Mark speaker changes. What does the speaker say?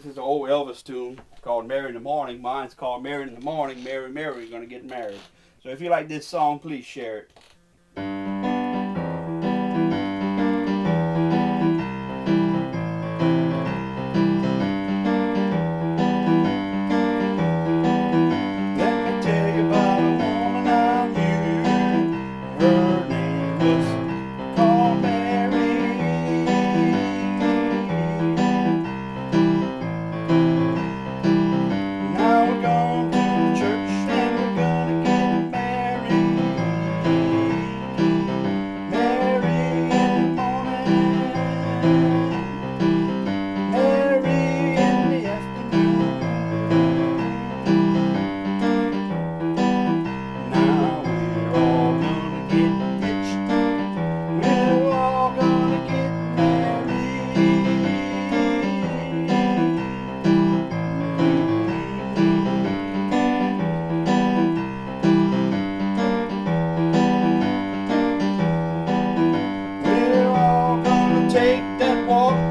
Speaker 1: This is the old Elvis tune called Mary in the Morning. Mine's called Mary in the Morning. Mary, Mary, you're gonna get married. So if you like this song, please share it. that walk